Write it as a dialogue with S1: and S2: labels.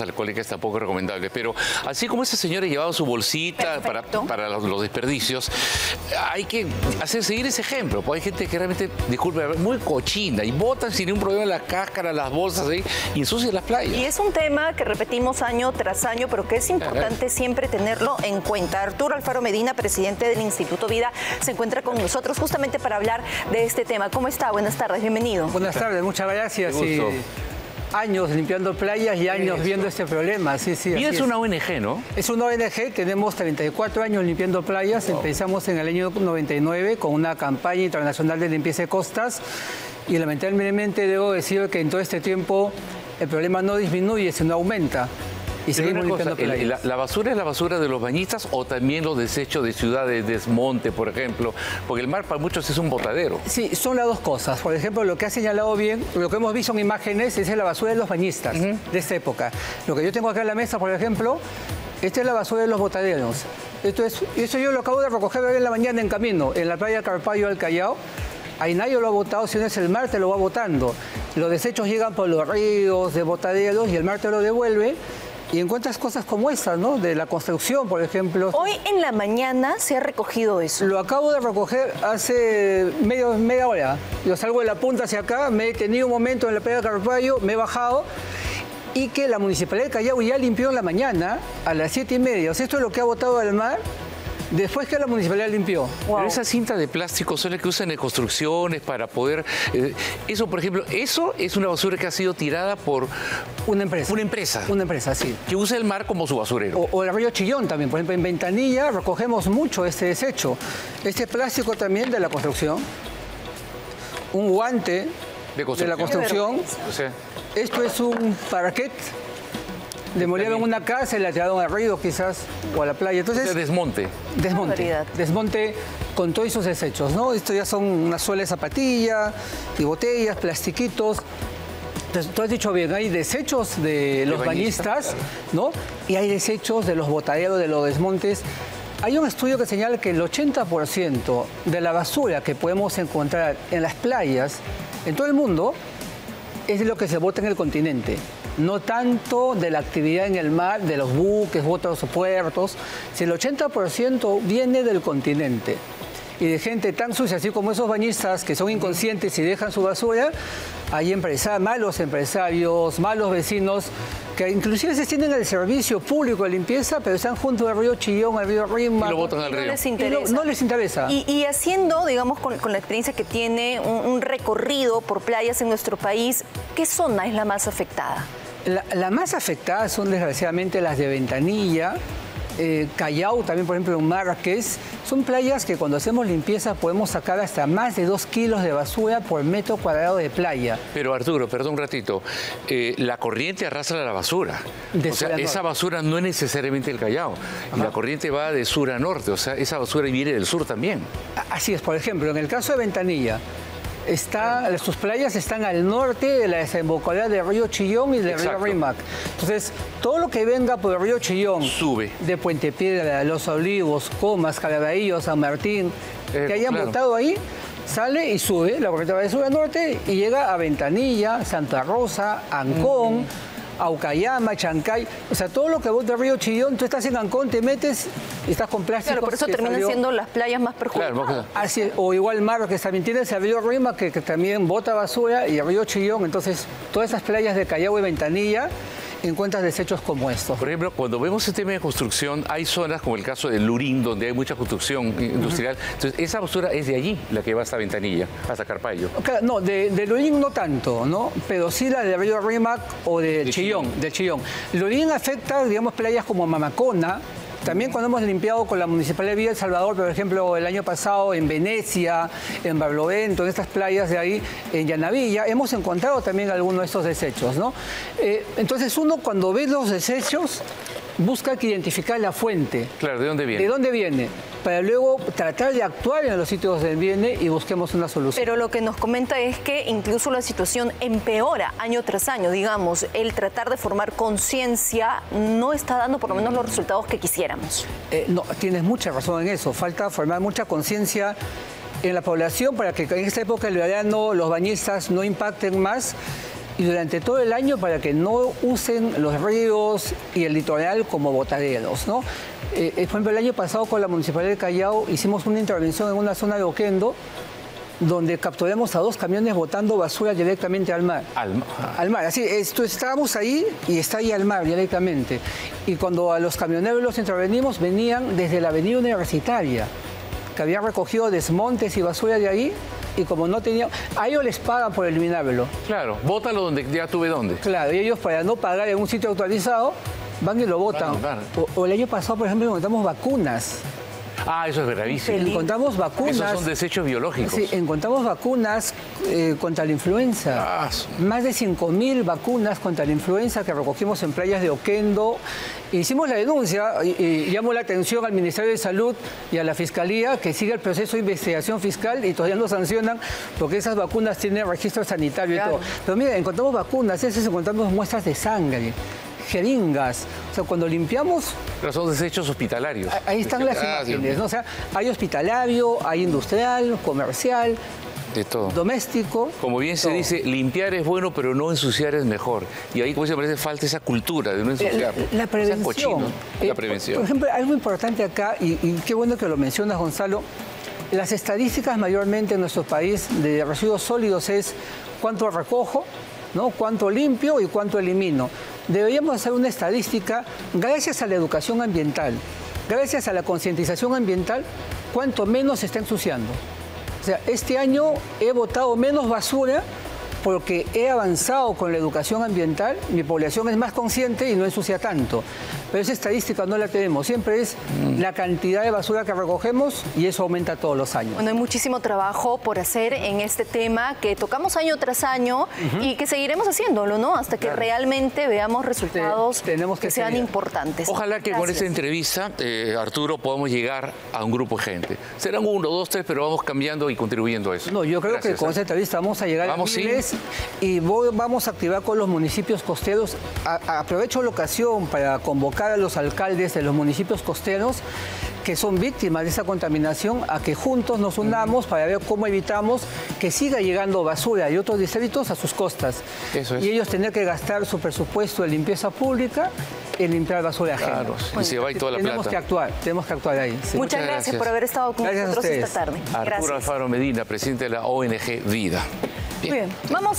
S1: alcohólicas tampoco es recomendable, pero así como esa señora llevaba su bolsita para, para los, desperdicios, hay que hacer seguir ese ejemplo, porque hay gente que realmente, disculpe, muy cochina y botan sin ningún problema la cáscara, las bolsas y ensucian las playas.
S2: Y es un tema que repetimos año tras año, pero que es importante siempre tenerlo en cuenta. Arturo Alfaro Medina, presidente del Instituto Vida, se encuentra con nosotros justamente para hablar de este tema. ¿Cómo está? Buenas tardes, bienvenido.
S3: Buenas tardes, muchas gracias años limpiando playas y años viendo este problema. Sí, sí,
S1: y es una ONG, ¿no?
S3: Es una ONG, tenemos 34 años limpiando playas, empezamos en el año 99 con una campaña internacional de limpieza de costas y lamentablemente debo decir que en todo este tiempo el problema no disminuye, sino aumenta.
S1: Y seguimos limpiando la, la, basura es la basura de los bañistas o también los desechos de ciudades, desmonte, por ejemplo? Porque el mar para muchos es un botadero.
S3: Sí, son las dos cosas. Por ejemplo, lo que ha señalado bien, lo que hemos visto en imágenes es la basura de los bañistas de esta época. Lo que yo tengo acá en la mesa, por ejemplo, esta es la basura de los botaderos. Esto es, eso yo lo acabo de recoger hoy en la mañana en camino, en la playa Carpayo del Callao. Ahí nadie lo ha botado, si no es el mar, te lo va botando. Los desechos llegan por los ríos de botaderos y el mar te lo devuelve y encuentras cosas como estas, ¿no? De la construcción, por ejemplo.
S2: Hoy en la mañana se ha recogido eso.
S3: Lo acabo de recoger hace medio, media hora. Yo salgo de la punta hacia acá, me he tenido un momento en la playa de Carpallo, me he bajado y que la Municipalidad de Callao ya limpió en la mañana a las siete y media. O sea, esto es lo que ha botado al mar después que la municipalidad limpió.
S1: Pero esa cinta de plástico son las que usan en construcciones para poder... Eh, eso, por ejemplo, eso es una basura que ha sido tirada por...
S3: Una empresa.
S1: Una empresa.
S3: Una empresa, sí.
S1: Que usa el mar como su basurero.
S3: O, el río Chillón también. Por ejemplo, en Ventanilla recogemos mucho este desecho. Este plástico también de la construcción. Un guante de, la construcción. Esto es un paraquet demolieron una casa y la tiraron al río quizás o a la playa. Entonces,
S1: desmonte.
S3: Desmonte. Desmonte con todos esos desechos, ¿no? Esto ya son una suela de zapatilla y botellas, plastiquitos. Entonces, tú has dicho bien, hay desechos de los bañistas, ¿no? Y hay desechos de los botaderos, de los desmontes. Hay un estudio que señala que el 80% de la basura que podemos encontrar en las playas en todo el mundo es lo que se bota en el continente no tanto de la actividad en el mar, de los buques, otros puertos, si el 80% viene del continente y de gente tan sucia, así como esos bañistas que son inconscientes y dejan su basura, hay empresarios, malos empresarios, malos vecinos, que inclusive se tienen el servicio público de limpieza, pero están junto al río Chillón, al río Rima.
S1: Y lo botan al río.
S2: No les interesa.
S3: No, les interesa.
S2: Y, haciendo, digamos, con, la experiencia que tiene un recorrido por playas en nuestro país, ¿qué zona es la más afectada?
S3: La, más afectada son desgraciadamente las de Ventanilla, eh, Callao, también por ejemplo en Marrakech, son playas que cuando hacemos limpieza podemos sacar hasta más de dos kilos de basura por metro cuadrado de playa.
S1: Pero Arturo, perdón un ratito, eh, la corriente arrastra la basura. o sea, esa basura no es necesariamente el Callao. La corriente va de sur a norte, o sea, esa basura viene del sur también.
S3: Así es, por ejemplo, en el caso de Ventanilla, está, sus playas están al norte de la desembocadura del río Chillón y del río Rimac. Entonces, todo lo que venga por el río Chillón,
S1: sube.
S3: De Puente Piedra, Los Olivos, Comas, Calabaillo, San Martín, que eh, hayan botado ahí, sale y sube, la corriente va de sur al norte y llega a Ventanilla, Santa Rosa, Ancón. Aucayama, Chancay, o sea, todo lo que vos del río Chillón, tú estás en Ancón, te metes y estás con plástico.
S2: Claro, por eso terminan siendo las playas más perjudicadas.
S3: Así o igual Mar, que también tienes el río Rima, que, que también bota basura, y el río Chillón, entonces todas esas playas de Callao y Ventanilla encuentras desechos como estos.
S1: Por ejemplo, cuando vemos el tema de construcción, hay zonas como el caso de Lurín, donde hay mucha construcción industrial. Entonces, esa basura es de allí la que va hasta Ventanilla, hasta Carpallo.
S3: no, de, Lurín no tanto, ¿no? Pero sí la de Río Rimac o de, Chillón, Chillón, de Chillón. Lurín afecta, digamos, playas como Mamacona, también cuando hemos limpiado con la Municipalidad de Villa El Salvador, por ejemplo, el año pasado en Venecia, en Barlovento, en estas playas de ahí, en Llanavilla, hemos encontrado también algunos de estos desechos, ¿no? Eh, entonces uno cuando ve los desechos busca que identificar la fuente.
S1: Claro, ¿de dónde viene?
S3: ¿De dónde viene? Para luego tratar de actuar en los sitios donde viene y busquemos una solución.
S2: Pero lo que nos comenta es que incluso la situación empeora año tras año, digamos, el tratar de formar conciencia no está dando por lo menos los resultados que quisiéramos.
S3: Eh, no, tienes mucha razón en eso, falta formar mucha conciencia en la población para que en esta época del verano los bañistas no impacten más y durante todo el año para que no usen los ríos y el litoral como botaderos. ¿no? Eh, eh, por ejemplo, el año pasado con la Municipalidad de Callao hicimos una intervención en una zona de Oquendo donde capturamos a dos camiones botando basura directamente al mar.
S1: Al,
S3: al mar, así, esto, estábamos ahí y está ahí al mar directamente. Y cuando a los camioneros los intervenimos, venían desde la avenida universitaria, que habían recogido desmontes y basura de ahí, y como no tenían, a ellos les pagan por eliminarlo.
S1: Claro, bótalo donde ya tuve dónde.
S3: Claro, y ellos para no pagar en un sitio actualizado, van y lo botan. O, o, el año pasado, por ejemplo, encontramos vacunas.
S1: Ah, eso es gravísimo.
S3: Encontramos vacunas.
S1: Esos son desechos biológicos.
S3: Sí, encontramos vacunas eh, contra la influenza.
S1: Ah,
S3: Más de 5.000 vacunas contra la influenza que recogimos en playas de Oquendo. Hicimos la denuncia y, y llamo la atención al Ministerio de Salud y a la Fiscalía que siga el proceso de investigación fiscal y todavía no sancionan porque esas vacunas tienen registro sanitario
S2: Claro.
S3: y todo. Pero mira, encontramos vacunas, esas encontramos muestras de sangre, jeringas. O sea, cuando limpiamos
S1: Pero son desechos hospitalarios.
S3: Ahí están las
S1: Ah,
S3: imágenes. O sea, hay hospitalario, hay industrial, comercial,
S1: De todo.
S3: doméstico.
S1: Como bien se
S3: todo.
S1: dice, limpiar es bueno, pero no ensuciar es mejor. Y ahí, como se parece, falta esa cultura de no ensuciar.
S3: Eh, La
S1: No sean
S3: prevención.
S1: cochinos.
S3: Eh,
S1: La prevención.
S3: Por ejemplo, algo importante acá, y, y qué bueno que lo mencionas, Gonzalo, las estadísticas mayormente en nuestro país de residuos sólidos es cuánto recojo, ¿no? cuánto limpio y cuánto elimino. Deberíamos hacer una estadística, gracias a la educación ambiental, gracias a la concientización ambiental, cuánto menos se está ensuciando. O sea, este año he botado menos basura porque he avanzado con la educación ambiental, mi población es más consciente y no ensucia tanto. Pero esa estadística no la tenemos, siempre es la cantidad de basura que recogemos y eso aumenta todos los años.
S2: Bueno, hay muchísimo trabajo por hacer en este tema que tocamos año tras año y que seguiremos haciéndolo, ¿no? Hasta que realmente veamos resultados
S3: tenemos que
S2: sean importantes.
S1: Ojalá que con esta entrevista, eh, Arturo, podamos llegar a un grupo de gente. Serán uno, dos, tres, pero vamos cambiando y contribuyendo a eso.
S3: No, yo creo
S1: Gracias,
S3: que con
S1: ¿eh?
S3: esta entrevista vamos a llegar
S1: Vamos,
S3: a
S1: sí.
S3: miles y vamos a activar con los municipios costeros. Aprovecho la ocasión para convocar a los alcaldes de los municipios costeros que son víctimas de esa contaminación a que juntos nos unamos para ver cómo evitamos que siga llegando basura y otros distritos a sus costas.
S1: Eso es.
S3: Y ellos tener que gastar su presupuesto de limpieza pública en limpiar basura ajena.
S1: Claro, y se va y toda la
S3: tenemos
S1: plata.
S3: que actuar, tenemos que actuar ahí. sí.
S2: Muchas
S1: Muchas
S2: gracias,
S1: gracias.
S2: por haber estado con
S3: Gracias
S2: nosotros esta tarde.
S1: Arturo
S2: Gracias.
S1: Alfaro Medina, presidente de la ONG Vida.
S2: Muy bien, vamos.